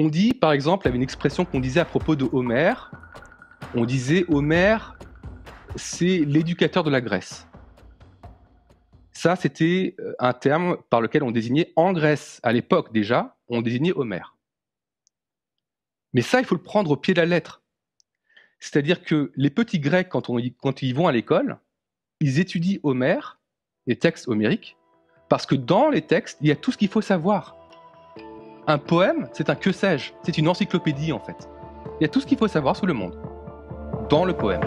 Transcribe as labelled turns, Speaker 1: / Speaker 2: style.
Speaker 1: On dit, par exemple, il avait une expression qu'on disait à propos de Homère. On disait Homère, c'est l'éducateur de la Grèce. Ça, c'était euh, un terme par lequel on désignait en Grèce, à l'époque déjà, on désignait Homère. Mais ça, il faut le prendre au pied de la lettre. C'est-à-dire que les petits Grecs, quand, quand ils vont à l'école, ils étudient Homère, les textes homériques, parce que dans les textes, il y a tout ce qu'il faut savoir. Un poème, c'est un que sais-je, c'est une encyclopédie en fait. Il y a tout ce qu'il faut savoir sur le monde, dans le poème.